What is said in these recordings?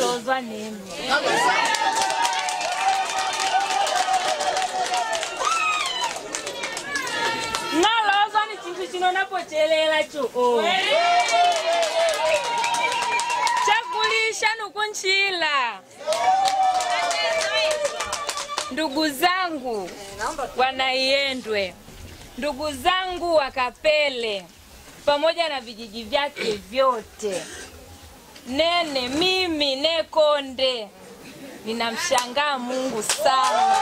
mimi. ng'alozo ni chinthu chino napochelela chuo chakulisha nukunchila. Ndugu zangu wanaiendwe. Ndugu zangu wakapele pamoja na vijiji vyake vyote nene mimi nekonde. Ninamshangaa mungu sana.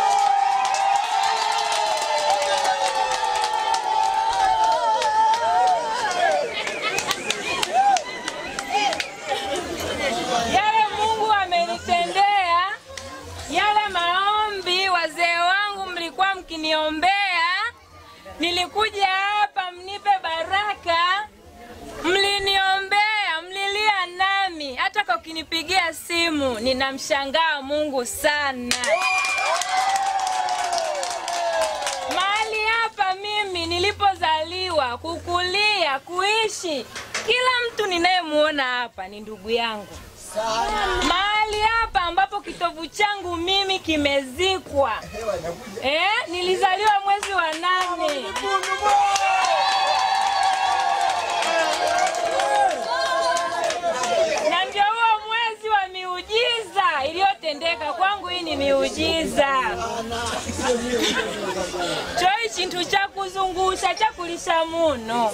Yale mungu amenitendea yale maombi wazee wangu mlikuwa mkiniombea nilikuja hapa mnipe baraka mliniombea mlilia nami hata kwa ukinipigia simu ninamshangaa mungu sana. Mahali hapa mimi nilipozaliwa kukulia kuishi kila mtu ninayemuona hapa ni ndugu yangu. Mahali hapa ambapo kitovu changu mimi kimezikwa. Eh, nilizaliwa mwezi wa nane na ndio huo mwezi wa miujiza kwangu hii ni miujiza. Choi chintu cha kuzungusha cha kulisha muno.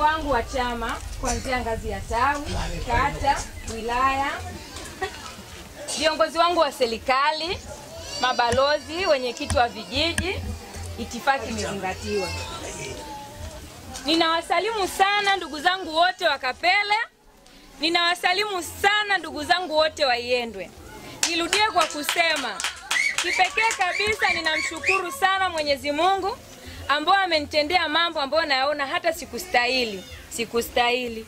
Wangu wa chama kuanzia ngazi ya tawi, kata, wilaya, viongozi wangu wa serikali, mabalozi, wenyekiti wa vijiji, itifaki imezingatiwa. Ninawasalimu sana ndugu zangu wote wa Kapele, ninawasalimu sana ndugu zangu wote wa Iyendwe. Nirudie kwa kusema kipekee kabisa, ninamshukuru sana Mwenyezi Mungu ambao amenitendea mambo ambayo nayaona hata sikustahili, sikustahili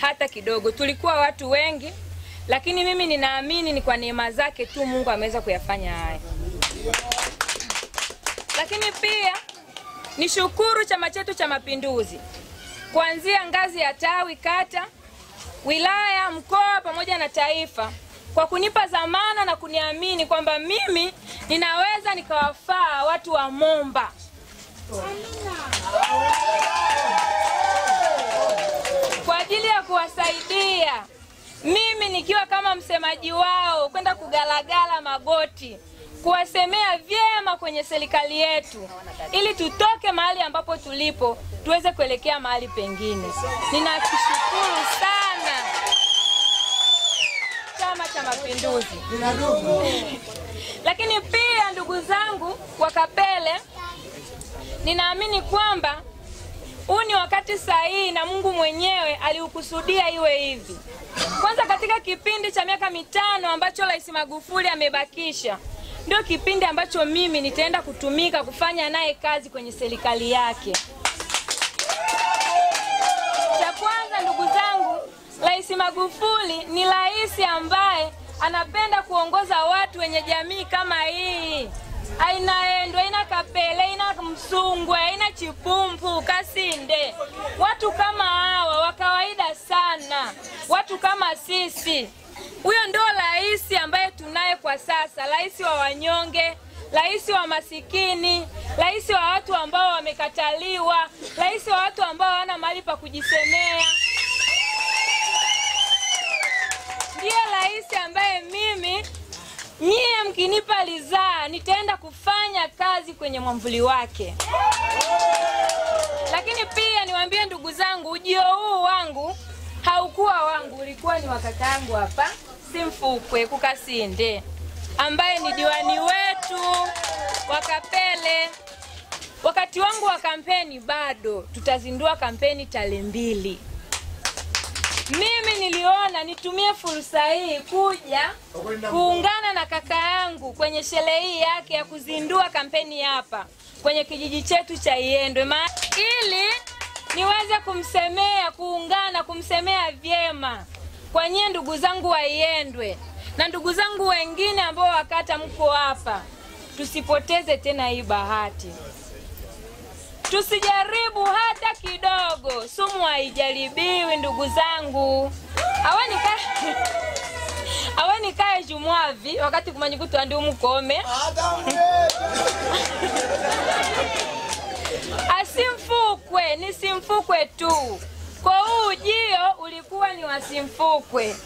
hata kidogo. Tulikuwa watu wengi, lakini mimi ninaamini ni kwa neema zake tu Mungu ameweza kuyafanya haya. Lakini pia nishukuru chama chetu cha Mapinduzi kuanzia ngazi ya tawi, kata, wilaya, mkoa pamoja na taifa kwa kunipa dhamana na kuniamini kwamba mimi ninaweza nikawafaa watu wa Momba. Kwa ajili ya kuwasaidia mimi nikiwa kama msemaji wao kwenda kugalagala magoti kuwasemea vyema kwenye serikali yetu ili tutoke mahali ambapo tulipo tuweze kuelekea mahali pengine. Ninakushukuru sana Chama cha Mapinduzi. Lakini pia ndugu zangu wa Kapele, ninaamini kwamba huu ni wakati sahihi na Mungu mwenyewe aliukusudia iwe hivi. Kwanza katika kipindi cha miaka mitano ambacho Rais Magufuli amebakisha, ndio kipindi ambacho mimi nitaenda kutumika kufanya naye kazi kwenye serikali yake. Cha kwanza, ndugu zangu, Rais Magufuli ni rais ambaye anapenda kuongoza watu wenye jamii kama hii aina endo aina Kapele, aina Msungwe, aina Chipumpu, Kasinde, watu kama hawa wa kawaida sana, watu kama sisi. Huyo ndio rais ambaye tunaye kwa sasa, rais wa wanyonge, rais wa masikini, rais wa watu ambao wamekataliwa, rais wa watu ambao hawana mali pa kujisemea. Ndiye rais ambaye mimi nyie mkinipa ridhaa nitaenda kufanya kazi kwenye mwamvuli wake. Lakini pia niwaambie ndugu zangu, ujio huu wangu haukuwa wangu, ulikuwa ni wakakaangu hapa Simfukwe Kukasinde, ambaye ni diwani wetu wa Kapele. Wakati wangu wa kampeni bado, tutazindua kampeni tarehe mbili. Mimi niliona nitumie fursa hii kuja kuungana na kaka yangu kwenye sherehe hii yake ya kuzindua kampeni hapa kwenye kijiji chetu cha Iyendwe, ili niweze kumsemea, kuungana, kumsemea vyema kwa nyie ndugu zangu waiendwe Na ndugu zangu wengine ambao wakata mko hapa, tusipoteze tena hii bahati, tusijaribu hata kidogo. Sumu haijaribiwi ndugu zangu. awani kae jumwavi wakati kumanyikutu andi umukome asimfukwe ni simfukwe tu. Kwa huu ujio ulikuwa ni wasimfukwe.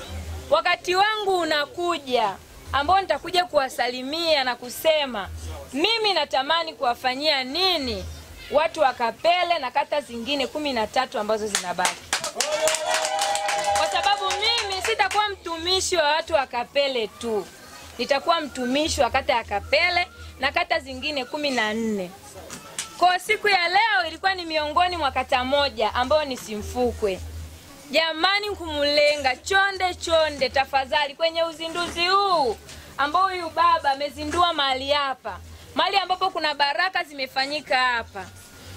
Wakati wangu unakuja ambao nitakuja kuwasalimia na kusema mimi natamani kuwafanyia nini watu wa Kapele na kata zingine kumi na tatu ambazo zinabaki, kwa sababu mimi sitakuwa mtumishi wa watu wa Kapele tu, nitakuwa mtumishi wa kata ya Kapele na kata zingine kumi na nne. Kwa siku ya leo ilikuwa ni miongoni mwa kata moja ambayo ni Simfukwe. Jamani, kumulenga chonde chonde, tafadhali, kwenye uzinduzi huu ambao huyu baba amezindua mahali hapa, mahali ambapo kuna baraka zimefanyika hapa.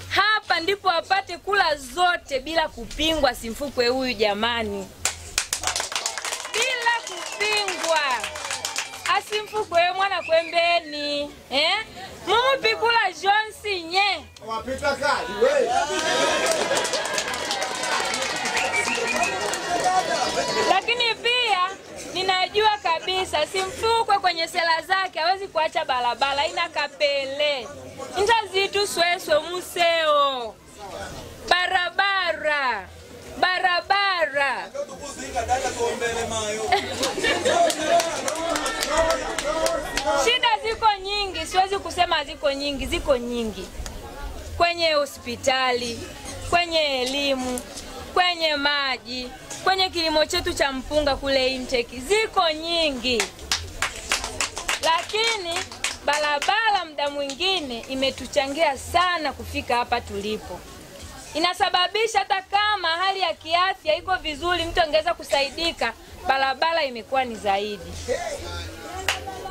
Hapa, ndipo apate kula zote bila kupingwa. Simfukwe huyu jamani, bila kupingwa. Asimfukwe mwana kwembeni nye Wapita kali we. lakini pia ninajua kabisa Simfukwe kwenye sela zake hawezi kuacha barabara ina kapele. Ntazitu sweswe museo. Barabara barabara. Shida ziko nyingi, siwezi kusema ziko nyingi, ziko nyingi kwenye hospitali, kwenye elimu, kwenye maji, kwenye kilimo chetu cha mpunga kule intake, ziko nyingi, lakini barabara muda mwingine imetuchangia sana kufika hapa tulipo. Inasababisha hata kama hali ya kiafya iko vizuri, mtu angeweza kusaidika, barabara imekuwa ni zaidi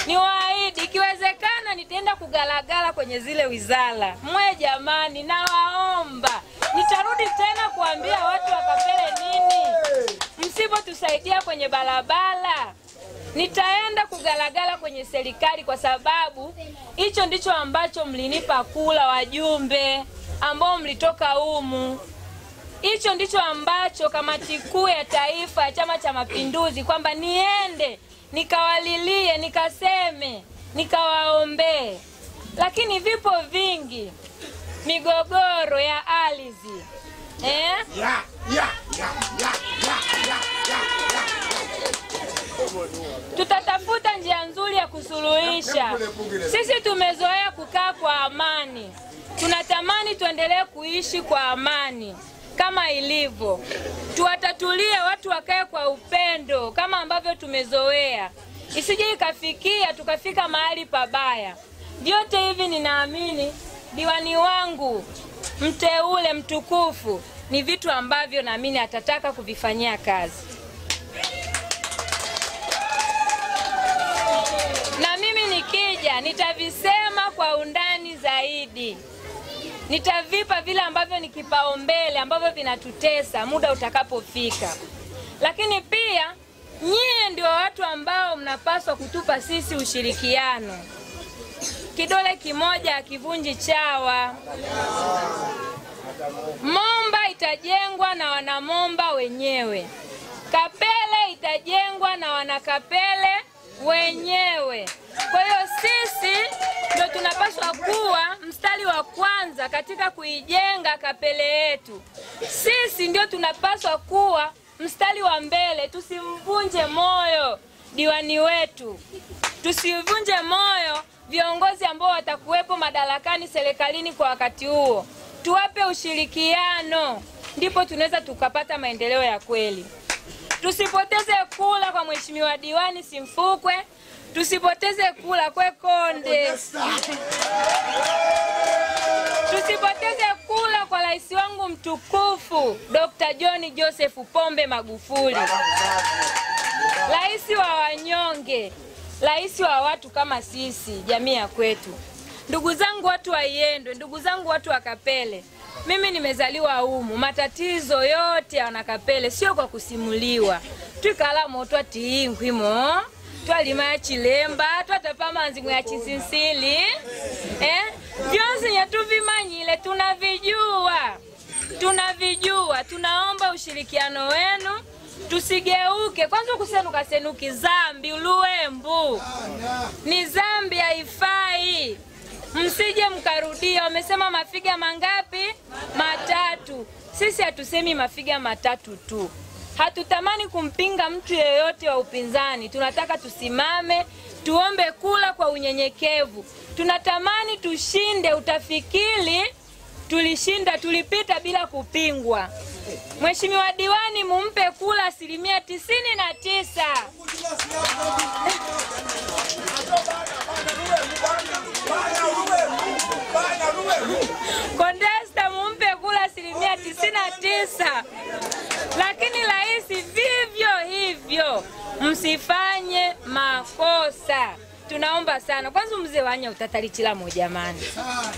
niwaahidi ikiwezekana nitaenda kugalagala kwenye zile wizara. Mwe jamani nawaomba. Nitarudi tena kuambia watu wa kapele nini? Msipotusaidia kwenye barabara. Nitaenda kugalagala kwenye serikali kwa sababu hicho ndicho ambacho mlinipa kula wajumbe ambao mlitoka humu. Hicho ndicho ambacho kamati kuu ya taifa ya Chama cha Mapinduzi kwamba niende nikawalilie, nikaseme, nikawaombee, lakini vipo vingi, migogoro ya ardhi eh? Ya, ya, ya, ya, ya, ya, ya, ya. tutatafuta njia nzuri ya kusuluhisha. Sisi tumezoea kukaa kwa amani, tunatamani tuendelee kuishi kwa amani kama ilivyo, tuwatatulie watu wakae kwa upendo kama ambavyo tumezoea, isije ikafikia tukafika mahali pabaya. Vyote hivi ninaamini diwani wangu mteule mtukufu ni vitu ambavyo naamini atataka kuvifanyia kazi. na mimi nikija nitavisema kwa undani zaidi, nitavipa vile ambavyo ni kipaumbele ambavyo vinatutesa muda utakapofika. Lakini pia nyie ndio watu ambao mnapaswa kutupa sisi ushirikiano. Kidole kimoja hakivunji chawa. Momba itajengwa na wanamomba wenyewe. Kapele itajengwa na wanakapele wenyewe. Kwa hiyo sisi ndio tunapaswa kuwa mstari wa kwanza katika kuijenga kapele yetu. Sisi ndio tunapaswa kuwa mstari wa mbele, tusimvunje moyo diwani wetu, tusivunje moyo viongozi ambao watakuwepo madarakani serikalini kwa wakati huo. Tuwape ushirikiano, ndipo tunaweza tukapata maendeleo ya kweli. Tusipoteze kula kwa mheshimiwa diwani Simfukwe, tusipoteze kula kwe Konde, tusipoteze kula kwa rais wangu mtukufu Dr. John Joseph Pombe Magufuli, rais wa wanyonge, rais wa watu kama sisi, jamii ya kwetu. Ndugu zangu watu wa Iyendwe, ndugu zangu watu wa Kapele, mimi nimezaliwa humu. Matatizo yote ya wanakapele sio kwa kusimuliwa, twikala moto tiinkwimo twalima ya chilemba twatapa manzimu ya chisinsili eh? vyonse nyatuvimanyile tunavijua. Tunavijua tunaomba ushirikiano wenu tusigeuke. Kwanza kusenuka senuki zambi uluwembu ni zambi haifai. Msije mkarudia wamesema mafiga mangapi? Matatu. Sisi hatusemi mafiga matatu tu hatutamani kumpinga mtu yeyote wa upinzani. Tunataka tusimame tuombe kula kwa unyenyekevu. Tunatamani tushinde. Utafikiri tulishinda tulipita bila kupingwa. Mheshimiwa diwani mumpe kula asilimia tisini na tisa. Kondesta mumpe kula asilimia tisini na tisa msifanye makosa. Tunaomba sana. Kwanza mzee wanya utatalichila mo jamani